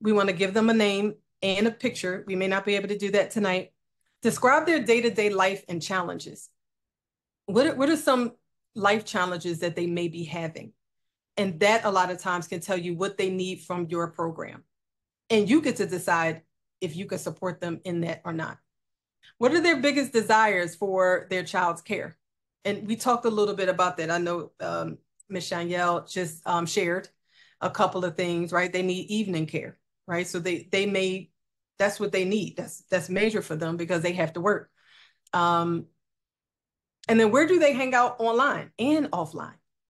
we want to give them a name and a picture. We may not be able to do that tonight. Describe their day-to-day life and challenges. What are, what are some life challenges that they may be having? And that a lot of times can tell you what they need from your program. And you get to decide if you can support them in that or not. What are their biggest desires for their child's care? And we talked a little bit about that. I know um, Ms. Shanielle just um, shared a couple of things, right? They need evening care, right? So they they may that's what they need. That's that's major for them because they have to work. Um, and then where do they hang out online and offline?